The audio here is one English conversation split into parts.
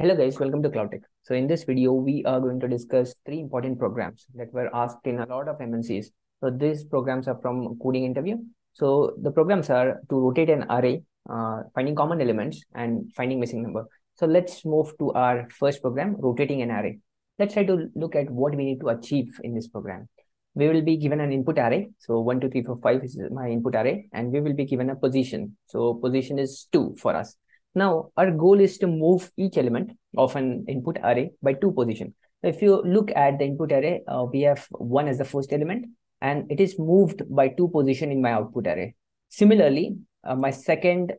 Hello guys, welcome to CloudTech. So in this video, we are going to discuss three important programs that were asked in a lot of MNCs. So these programs are from coding interview. So the programs are to rotate an array, uh, finding common elements and finding missing number. So let's move to our first program, rotating an array. Let's try to look at what we need to achieve in this program. We will be given an input array. So one, two, three, four, five is my input array. And we will be given a position. So position is two for us. Now, our goal is to move each element of an input array by two position. If you look at the input array, uh, we have one as the first element and it is moved by two position in my output array. Similarly, uh, my second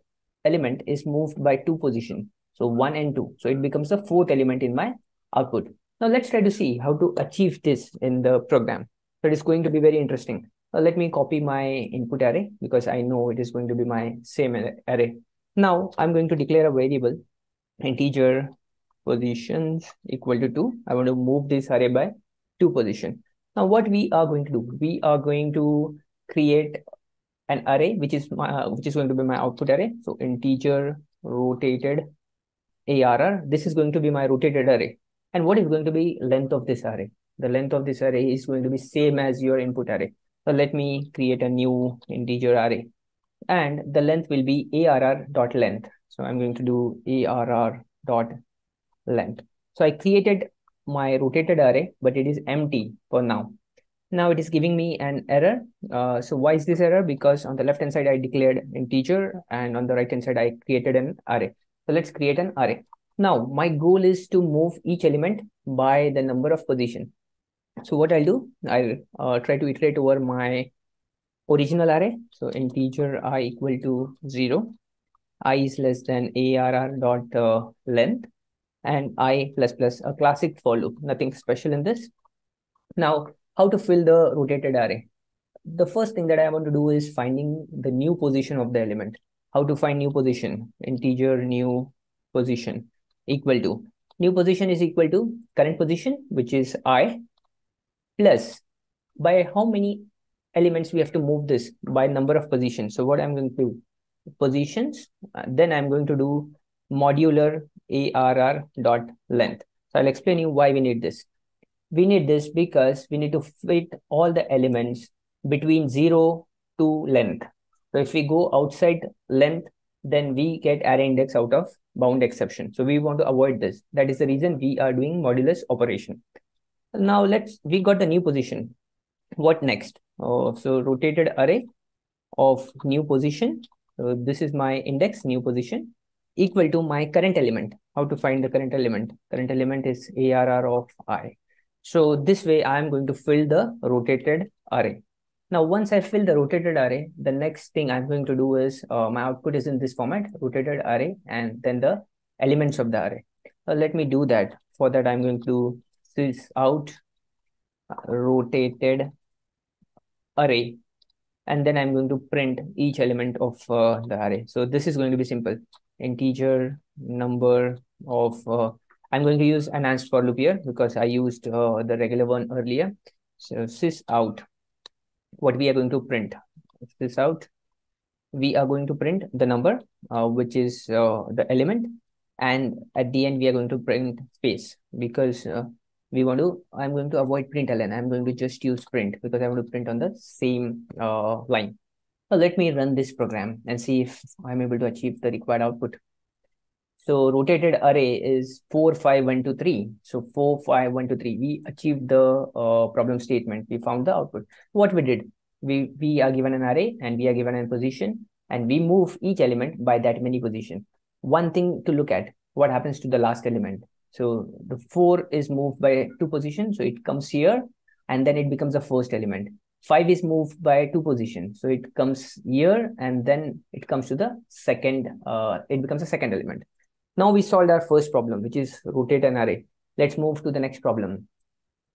element is moved by two position. So one and two. So it becomes the fourth element in my output. Now let's try to see how to achieve this in the program. So it is going to be very interesting. Uh, let me copy my input array because I know it is going to be my same array. Now I'm going to declare a variable integer positions equal to 2. I want to move this array by 2 position. Now what we are going to do, we are going to create an array which is my uh, which is going to be my output array. So integer rotated ARR. This is going to be my rotated array. And what is going to be length of this array? The length of this array is going to be same as your input array. So let me create a new integer array and the length will be arr dot length. So I'm going to do arr dot length. So I created my rotated array, but it is empty for now. Now it is giving me an error. Uh, so why is this error? Because on the left hand side, I declared integer and on the right hand side, I created an array. So let's create an array. Now my goal is to move each element by the number of position. So what I'll do, I'll uh, try to iterate over my original array. So integer i equal to 0, i is less than arr dot uh, length, and i plus plus a classic for loop, nothing special in this. Now, how to fill the rotated array? The first thing that I want to do is finding the new position of the element. How to find new position? Integer new position equal to new position is equal to current position, which is i, plus by how many elements we have to move this by number of positions. So what i'm going to do positions uh, then i'm going to do modular arr dot length. So i'll explain you why we need this. We need this because we need to fit all the elements between 0 to length. So if we go outside length then we get array index out of bound exception. So we want to avoid this. That is the reason we are doing modulus operation. Now let's we got the new position. What next Oh, so rotated array of new position. So this is my index new position equal to my current element. How to find the current element? Current element is ARR of I. So this way I am going to fill the rotated array. Now, once I fill the rotated array, the next thing I'm going to do is uh, my output is in this format, rotated array, and then the elements of the array. So let me do that. For that, I'm going to sys out rotated array and then I'm going to print each element of uh, the array. So this is going to be simple. Integer number of, uh, I'm going to use an enhanced for loop here because I used uh, the regular one earlier. So sys out, what we are going to print. Sys out, we are going to print the number, uh, which is uh, the element. And at the end, we are going to print space because uh, we want to i'm going to avoid println i'm going to just use print because i want to print on the same uh, line. So let me run this program and see if i'm able to achieve the required output. So rotated array is 4 5 1 2 3 so 4 5 1 2 3 we achieved the uh, problem statement. We found the output. What we did? We we are given an array and we are given a position and we move each element by that many position. One thing to look at what happens to the last element so the 4 is moved by two positions. So it comes here and then it becomes the first element. 5 is moved by two positions. So it comes here and then it comes to the second, uh, it becomes a second element. Now we solved our first problem, which is rotate an array. Let's move to the next problem.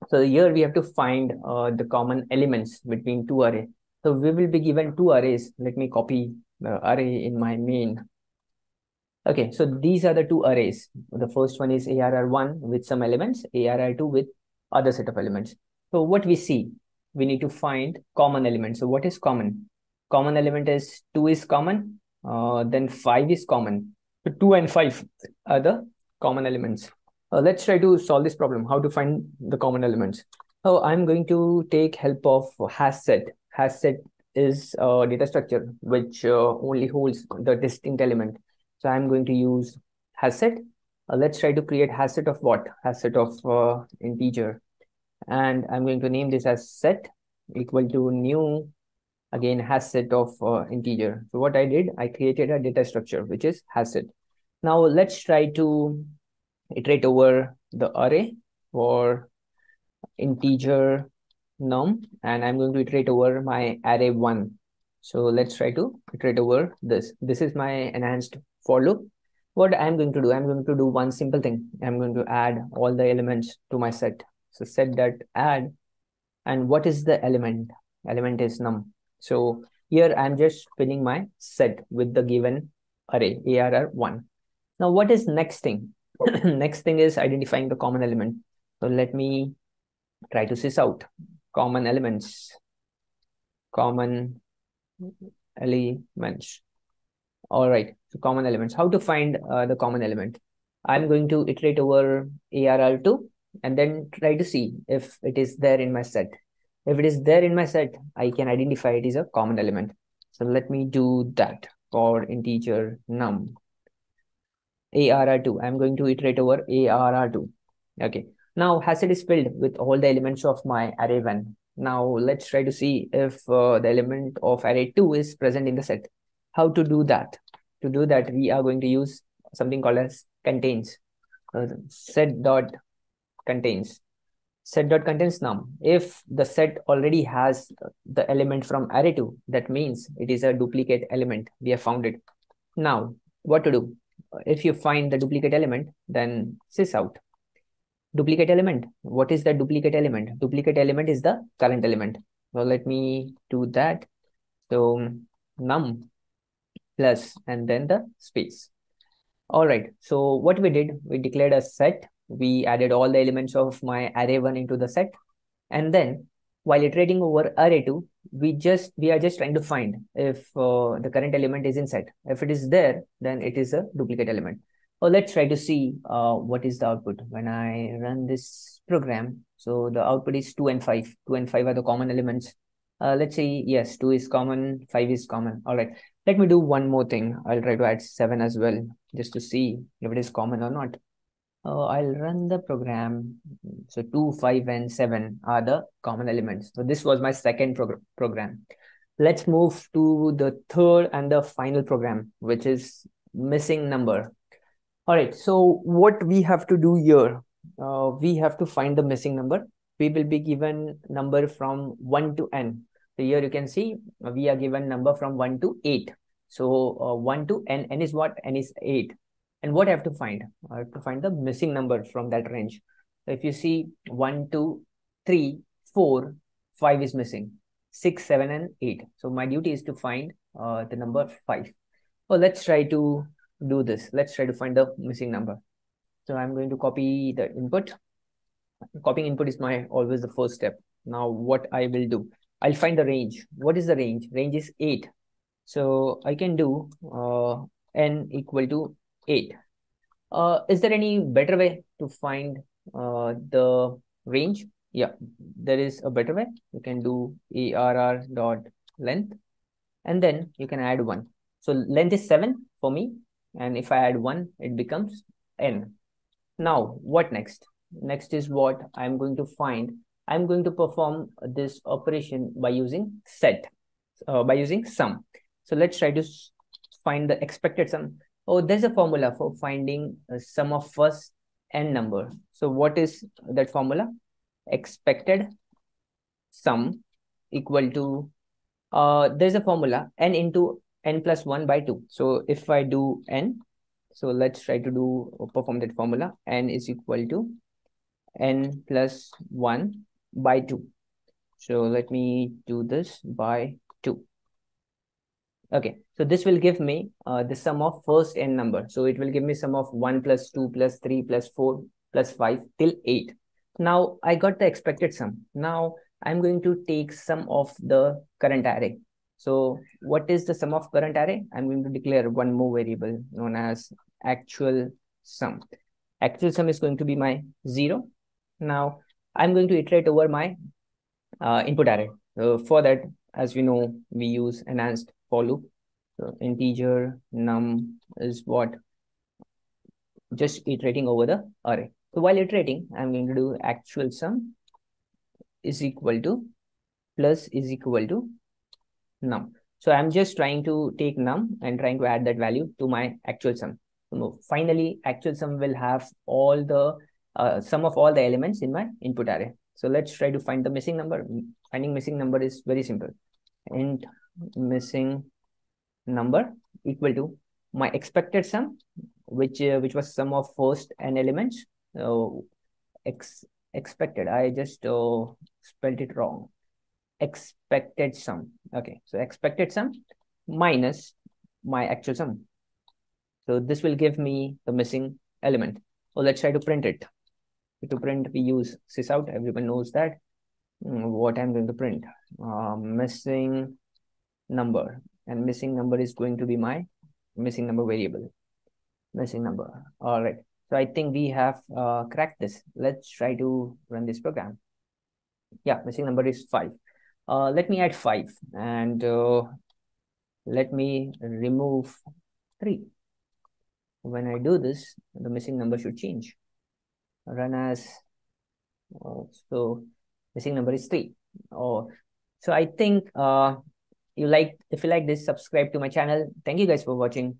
So here we have to find uh, the common elements between two arrays. So we will be given two arrays. Let me copy the array in my main Okay, so these are the two arrays. The first one is ARR1 with some elements, ARR2 with other set of elements. So what we see, we need to find common elements. So what is common? Common element is 2 is common, uh, then 5 is common. So 2 and 5 are the common elements. Uh, let's try to solve this problem, how to find the common elements. So I'm going to take help of hash set. Hash set is a data structure which uh, only holds the distinct element. So I'm going to use hash set. Uh, let's try to create hash set of what? Hash set of uh, integer. And I'm going to name this as set equal to new again hash set of uh, integer. So what I did, I created a data structure which is hash set. Now let's try to iterate over the array for integer num and I'm going to iterate over my array one. So let's try to iterate over this. This is my enhanced for loop. What I'm going to do, I'm going to do one simple thing. I'm going to add all the elements to my set. So set that add and what is the element? Element is num. So here I'm just filling my set with the given array ARR1. Now what is next thing? next thing is identifying the common element. So let me try to sys out common elements. Common elements. All right, so common elements. How to find uh, the common element? I'm going to iterate over ARR2 and then try to see if it is there in my set. If it is there in my set, I can identify it is a common element. So let me do that for integer num. ARR2. I'm going to iterate over ARR2. Okay. Now hash set is filled with all the elements of my array 1. Now let's try to see if uh, the element of array 2 is present in the set. How to do that? To do that, we are going to use something called as contains. Uh, set dot contains. Set dot contains num. If the set already has the element from array 2, that means it is a duplicate element. We have found it. Now, what to do? if you find the duplicate element, then sys out. Duplicate element. What is the duplicate element? Duplicate element is the current element. Well, let me do that. So num plus and then the space. All right. So what we did, we declared a set. We added all the elements of my array one into the set. And then while iterating over array2 we just we are just trying to find if uh, the current element is in set if it is there then it is a duplicate element oh let's try to see uh, what is the output when i run this program so the output is 2 and 5 2 and 5 are the common elements uh, let's say yes 2 is common 5 is common all right let me do one more thing i'll try to add 7 as well just to see if it is common or not uh, I'll run the program. So 2, 5, and 7 are the common elements. So this was my second prog program. Let's move to the third and the final program, which is missing number. All right, so what we have to do here, uh, we have to find the missing number. We will be given number from 1 to n. So here you can see we are given number from 1 to 8. So uh, 1 to n, n is what? n is 8. And what I have to find? I have to find the missing number from that range. So if you see one, two, three, four, five is missing, six, seven, and 8. So my duty is to find uh, the number 5. Well, let's try to do this. Let's try to find the missing number. So I'm going to copy the input. Copying input is my always the first step. Now what I will do, I'll find the range. What is the range? Range is 8. So I can do uh, n equal to 8. Uh, is there any better way to find uh, the range? Yeah, there is a better way. You can do ARR dot length and then you can add 1. So length is 7 for me. And if I add 1, it becomes n. Now, what next? Next is what I'm going to find. I'm going to perform this operation by using set, uh, by using sum. So let's try to find the expected sum. Oh, there's a formula for finding a sum of first n number. So what is that formula? Expected sum equal to, uh, there's a formula n into n plus 1 by 2. So if I do n, so let's try to do perform that formula. n is equal to n plus 1 by 2. So let me do this by 2. Okay, so this will give me uh, the sum of first n number. So it will give me sum of 1 plus 2 plus 3 plus 4 plus 5 till 8. Now I got the expected sum. Now I'm going to take sum of the current array. So what is the sum of current array? I'm going to declare one more variable known as actual sum. actual sum is going to be my zero. Now I'm going to iterate over my uh, input array. So for that, as we know, we use enhanced for loop. So integer num is what just iterating over the array. So while iterating, I'm going to do actual sum is equal to plus is equal to num. So I'm just trying to take num and trying to add that value to my actual sum. So finally, actual sum will have all the uh, sum of all the elements in my input array. So let's try to find the missing number. Finding missing number is very simple. int missing number equal to my expected sum, which uh, which was sum of first n elements. So ex expected. I just uh, spelled it wrong. Expected sum. Okay, so expected sum minus my actual sum. So this will give me the missing element. So let's try to print it. To print, we use sysout. Everyone knows that. Hmm, what I'm going to print. Uh, missing number. And missing number is going to be my missing number variable. Missing number. All right. So I think we have uh, cracked this. Let's try to run this program. Yeah, missing number is 5. Uh, let me add 5 and uh, let me remove 3. When I do this, the missing number should change. Run as, uh, so missing number is 3. Oh, so I think uh, you like, if you like this, subscribe to my channel. Thank you guys for watching.